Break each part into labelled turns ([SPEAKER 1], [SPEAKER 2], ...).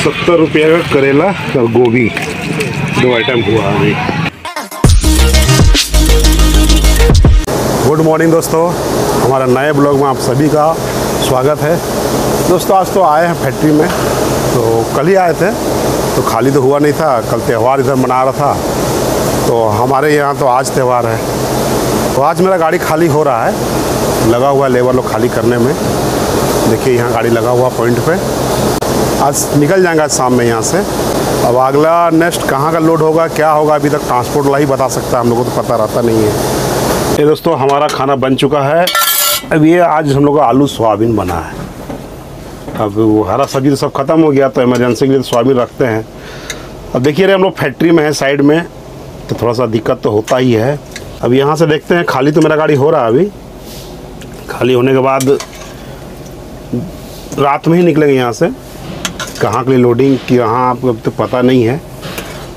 [SPEAKER 1] सत्तर रुपये का करेला और गोभी। दो आइटम हुआ अभी। गुड मॉर्निंग दोस्तों। हमारा नए ब्लॉग में आप सभी का स्वागत है। दोस्तों, आज तो आए हैं फैक्ट्री में तो कल ही आए थे तो खाली तो हुआ नहीं था। कल त्यौहार इधर मना रहा था तो हमारे यहाँ तो आज त्यौहार है। तो आज मेरा गाड़ी खाली हो रहा है, लगा हुआ लेबर लोग खाली करने में। देखिए, यहाँ गाड़ी लगा हुआ पॉइंट पे। आज निकल जाएँगे आज शाम में यहाँ से। अब अगला नेक्स्ट कहाँ का लोड होगा, क्या होगा, अभी तक ट्रांसपोर्ट वाला ही बता सकता है, हम लोगों को तो पता रहता नहीं है। ये दोस्तों, हमारा खाना बन चुका है। अब ये आज हम लोग का आलू सोयाबीन बना है। अब वो हरा सब्ज़ी तो सब खत्म हो गया तो इमरजेंसी के लिए सोयाबीन रखते हैं। अब देखिए रहे हम लोग फैक्ट्री में है साइड में तो थोड़ा सा दिक्कत तो होता ही है। अब यहाँ से देखते हैं, खाली तो मेरा गाड़ी हो रहा है अभी। खाली होने के बाद रात में ही निकलेंगे यहाँ से। कहाँ के लिए लोडिंग कहाँ आपको तो पता नहीं है।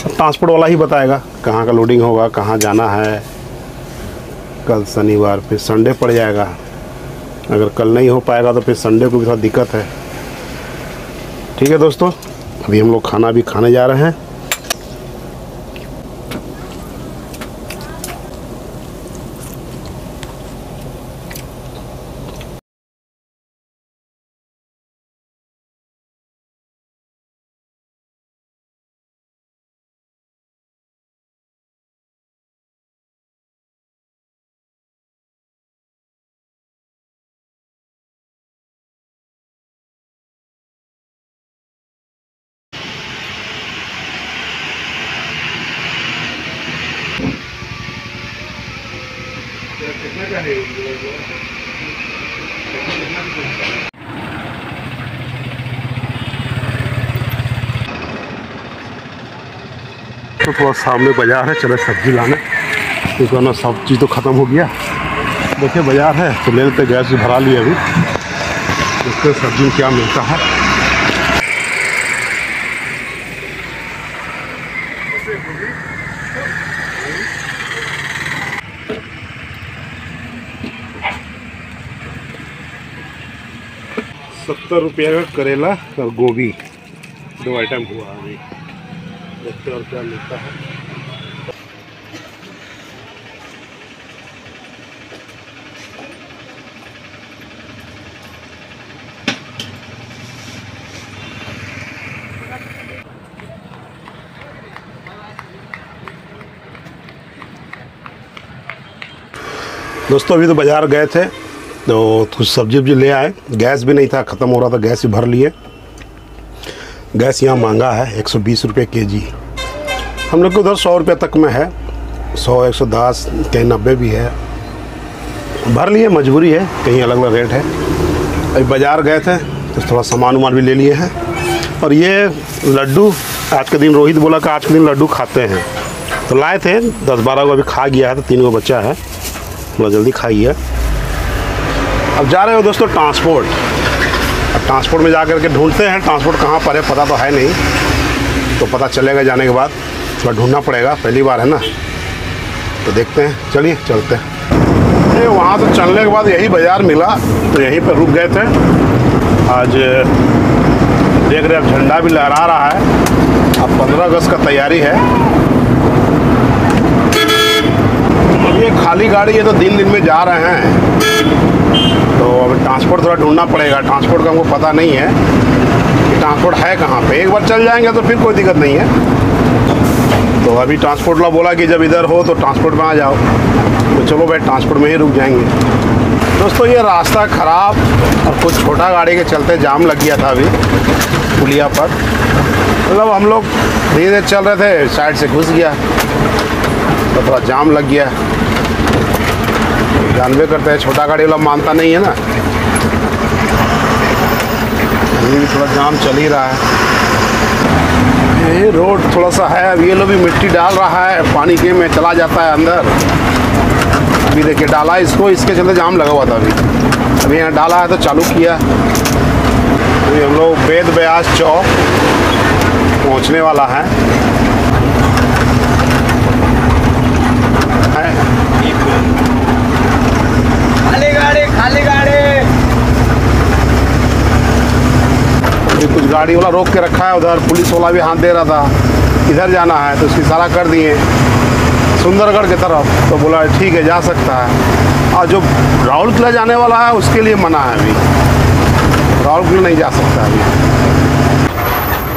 [SPEAKER 1] ट्रांसपोर्ट वाला ही बताएगा कहाँ का लोडिंग होगा, कहाँ जाना है। कल शनिवार, फिर संडे पड़ जाएगा। अगर कल नहीं हो पाएगा तो फिर संडे को भी थोड़ा दिक्कत है। ठीक है दोस्तों, अभी हम लोग खाना भी खाने जा रहे हैं। तो थोड़ा सामने बाज़ार है, चले सब्ज़ी लाने। क्योंकि ना सब चीज़ तो ख़त्म हो गया। देखिए बाज़ार है तो ले लेते गैस भी भरा लिए अभी। देखते सब्ज़ी क्या मिलता है। सत्तर रुपये का करेला और गोभी। दो आइटम हुआ अभी। देखते और क्या मिलता है। दोस्तों, अभी तो बाज़ार गए थे। तो कुछ सब्ज़ी वब्जी ले आए। गैस भी नहीं था, ख़त्म हो रहा था, गैस भी भर लिए। गैस यहाँ महँगा है, एक सौ बीस रुपये के जी हम लोग को उधर सौ रुपये तक में है। सौ, एक सौ दस, कहीं नब्बे भी है। भर लिए, मजबूरी है, कहीं अलग अलग रेट है। अभी बाज़ार गए थे तो थोड़ा सामान वामान भी ले लिए हैं। और ये लड्डू, आज के दिन रोहित बोला कि आज के दिन लड्डू खाते हैं। तो लाए थे, दस बारह को अभी खा गया है तो तीन को बच्चा है। थोड़ा जल्दी खाइए। अब जा रहे हो दोस्तों ट्रांसपोर्ट। अब ट्रांसपोर्ट में जा कर के ढूंढते हैं, ट्रांसपोर्ट कहाँ पर है, पता तो है नहीं। तो पता चलेगा जाने के बाद। थोड़ा ढूंढना पड़ेगा, पहली बार है ना। तो देखते हैं, चलिए, चलते हैं। ये वहाँ से चलने के बाद यही बाज़ार मिला तो यहीं पर रुक गए थे। आज देख रहे अब झंडा भी लहरा रहा है। अब पंद्रह अगस्त का तैयारी है। ये खाली गाड़ी है तो दिन दिन में जा रहे हैं। तो अब ट्रांसपोर्ट थोड़ा ढूंढना पड़ेगा। ट्रांसपोर्ट का हमको पता नहीं है कि ट्रांसपोर्ट है कहाँ पे। एक बार चल जाएँगे तो फिर कोई दिक्कत नहीं है। तो अभी ट्रांसपोर्ट वाला बोला कि जब इधर हो तो ट्रांसपोर्ट में आ जाओ। तो चलो भाई ट्रांसपोर्ट में ही रुक जाएँगे। दोस्तों, ये रास्ता ख़राब और कुछ छोटा गाड़ी के चलते जाम लग गया था अभी, पुलिया पर। मतलब हम लोग धीरे धीरे चल रहे थे, साइड से घुस गया। तो थोड़ा जाम लग गया। जानवे करते हैं, छोटा गाड़ी वाला मानता नहीं है ना। अभी भी थोड़ा जाम चल ही रहा है। ये रोड थोड़ा सा है, अब ये लोग भी मिट्टी डाल रहा है, पानी के में चला जाता है अंदर। अभी देखिए, डाला इसको, इसके चलते जाम लगा हुआ था अभी। अभी यहाँ डाला है तो चालू किया। अभी हम लोग वेद ब्यास चौक पहुँचने वाला है
[SPEAKER 2] खाली गाड़ी
[SPEAKER 1] वाला रोक के रखा है उधर, पुलिस वाला भी हाथ दे रहा था। इधर जाना है तो उसकी इशारा कर दिए। सुंदरगढ़ की तरफ़ तो बोला, ठीक है, जा सकता है। और जो राहुल किला जाने वाला है, उसके लिए मना है अभी। राहुल किला नहीं जा सकता अभी।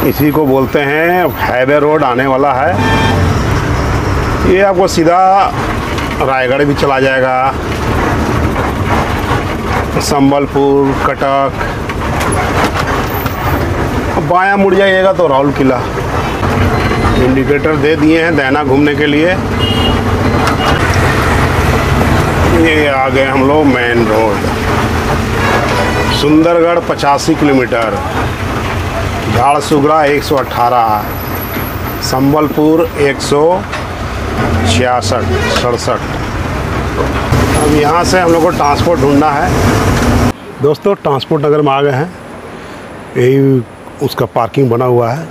[SPEAKER 1] इसी को बोलते हैं, हाईवे रोड आने वाला है। ये आपको सीधा रायगढ़ भी चला जाएगा। संबलपुर, कटक बायां मुड़ जाइएगा तो राहुल किला। इंडिकेटर दे दिए हैं दैना घूमने के लिए। ये आ गए हम लोग मेन रोड। सुंदरगढ़ पचासी किलोमीटर। ढाड़सुगड़ा एक सौ 118 संबलपुर एक सौ छियासठ, सड़सठ। अब यहाँ से हम लोग को ट्रांसपोर्ट ढूंढना है। दोस्तों, ट्रांसपोर्ट नगर में आ गए हैं, यही उसका पार्किंग बना हुआ है।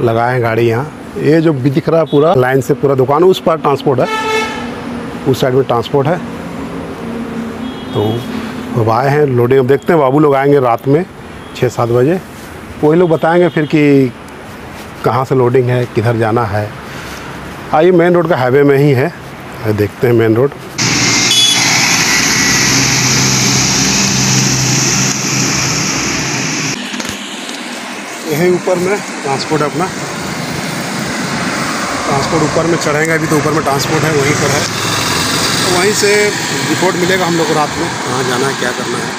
[SPEAKER 1] लगाए गाड़ी यहाँ। ये जो भी दिख रहा है पूरा, लाइन से पूरा दुकान, उस पर ट्रांसपोर्ट है। उस साइड में ट्रांसपोर्ट है। तो अब आए हैं, लोडिंग, अब देखते हैं, बाबू लोग आएँगे रात में, छः सात बजे। वही लोग बताएँगे फिर कि कहाँ से लोडिंग है, किधर जाना है। आइए, मेन रोड का हाईवे में ही है। देखते हैं मेन रोड। यही ऊपर में ट्रांसपोर्ट है अपना। ट्रांसपोर्ट ऊपर में चढ़ेंगे, अभी तो ऊपर में ट्रांसपोर्ट है, वहीं पर है। तो वहीं से रिपोर्ट मिलेगा हम लोग को रात में, कहाँ जाना है, क्या करना है।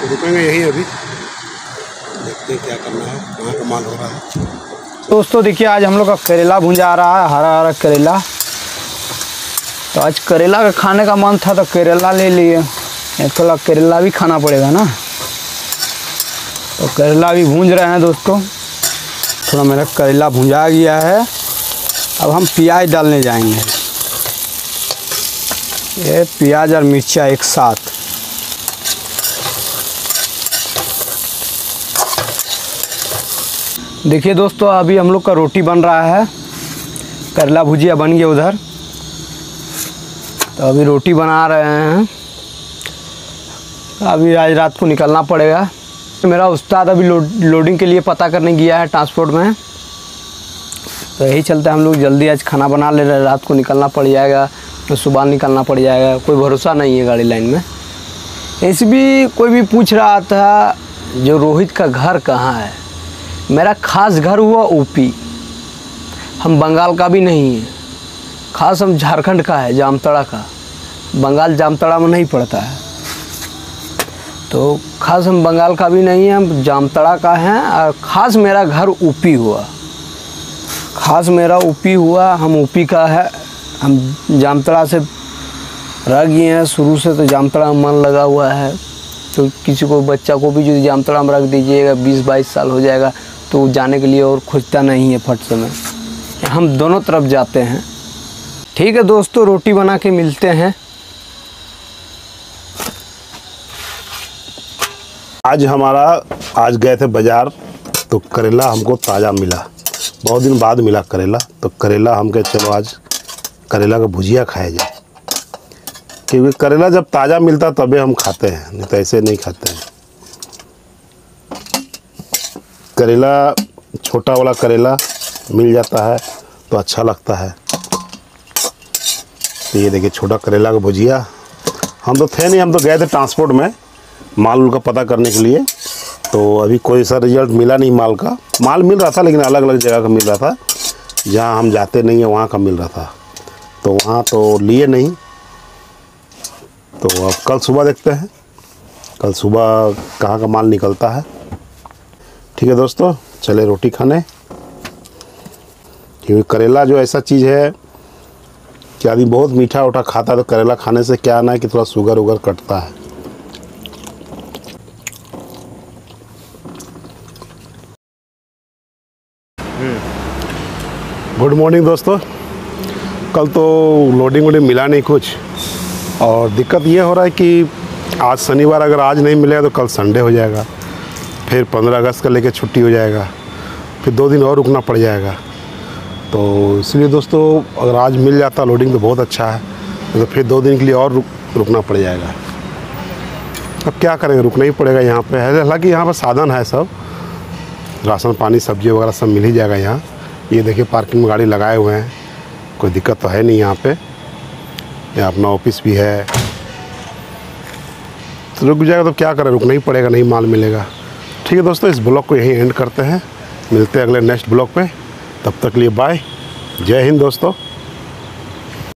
[SPEAKER 1] तो रुकेंगे यहीं अभी, देखते हैं क्या करना है, कहाँ का माल हो रहा है।
[SPEAKER 2] दोस्तों, देखिए, आज हम लोग का करेला भुंजा आ रहा है हरा हरा करेला। तो आज करेला का खाने का मन था तो करेला ले लिए। थोड़ा करेला भी खाना पड़ेगा ना। तो करेला भी भूंज रहे हैं दोस्तों। थोड़ा मेरा करेला भुंजा गया है। अब हम प्याज डालने जाएँगे। ये प्याज और मिर्चा एक साथ। देखिए दोस्तों, अभी हम लोग का रोटी बन रहा है। करेला भुजिया बन गया उधर। तो अभी रोटी बना रहे हैं। अभी आज रात को निकलना पड़ेगा। मेरा उस्ताद अभी लो, लोडिंग के लिए पता करने गया है ट्रांसपोर्ट में। तो यही चलते हम लोग जल्दी आज खाना बना ले रहे रात को निकलना पड़ जाएगा तो सुबह निकलना पड़ जाएगा कोई भरोसा नहीं है गाड़ी लाइन में। ऐसे भी कोई भी पूछ रहा था जो रोहित का घर कहाँ है? मेरा खास घर हुआ ऊपी। हम बंगाल का भी नहीं है। खास हम झारखंड का है जामतड़ा का। बंगाल जामतड़ा में नहीं पड़ता है। तो खास हम बंगाल का भी नहीं हैं, हम जामतड़ा का हैं और ख़ास मेरा घर ऊपी हुआ। खास मेरा ऊपी हुआ, हम ऊपी का है। हम जामतड़ा से रह गए हैं, शुरू से तो जामतड़ा में मन लगा हुआ है। तो किसी को, बच्चा को भी जो जामतड़ा में रख दीजिएगा, बीस बाईस साल हो जाएगा तो जाने के लिए और खोजता नहीं है फट समय हम दोनों तरफ़ जाते हैं। ठीक है दोस्तों, रोटी बना के मिलते हैं।
[SPEAKER 1] आज हमारा, आज गए थे बाज़ार तो करेला हमको ताज़ा मिला। बहुत दिन बाद मिला करेला तो करेला हम कहे, चलो आज करेला का भुजिया खाया जाए। क्योंकि करेला जब ताज़ा मिलता तबे हम खाते हैं, नहीं तो ऐसे नहीं खाते हैं। करेला, छोटा वाला करेला मिल जाता है तो अच्छा लगता है। तो ये देखिए, छोटा करेला का भुजिया। हम तो थे नहीं, हम तो गए थे ट्रांसपोर्ट में। माल उनका पता करने के लिए। तो अभी कोई सा रिज़ल्ट मिला नहीं माल का। माल मिल रहा था, लेकिन अलग अलग जगह का मिल रहा था। जहाँ हम जाते नहीं हैं, वहाँ का मिल रहा था। तो वहाँ तो लिए नहीं। तो अब कल सुबह देखते हैं। कल सुबह कहाँ का माल निकलता है। ठीक है दोस्तों, चले रोटी खाने। क्योंकि करेला जो ऐसा चीज़ है कि आदमी बहुत मीठा उठा खाता है तो करेला खाने से क्या आना है कि थोड़ा शुगर उगर कटता है। गुड मॉर्निंग दोस्तों। कल तो लोडिंग वोडिंग मिला नहीं कुछ। और दिक्कत ये हो रहा है कि आज शनिवार, अगर आज नहीं मिलेगा तो कल संडे हो जाएगा। फिर पंद्रह अगस्त का लेके छुट्टी हो जाएगा। फिर दो दिन और रुकना पड़ जाएगा। तो इसलिए दोस्तों, अगर आज मिल जाता लोडिंग तो बहुत अच्छा है। तो फिर दो दिन के लिए और रुक, रुकना पड़ जाएगा। अब क्या करेंगे? रुकना ही पड़ेगा यहाँ पर हालाँकि यहाँ पर साधन है सब। राशन, पानी, सब्ज़ी वगैरह सब मिल ही जाएगा यहाँ। ये देखिए पार्किंग में गाड़ी लगाए हुए हैं। कोई दिक्कत तो है नहीं यहाँ पे। यहाँ अपना ऑफ़िस भी है। तो रुक जाएगा तो क्या करें? रुकना ही पड़ेगा, नहीं माल मिलेगा। ठीक है दोस्तों, इस ब्लॉग को यहीं एंड करते हैं। मिलते हैं अगले नेक्स्ट ब्लॉग पे। तब तक लिए बाय जय हिंद दोस्तों।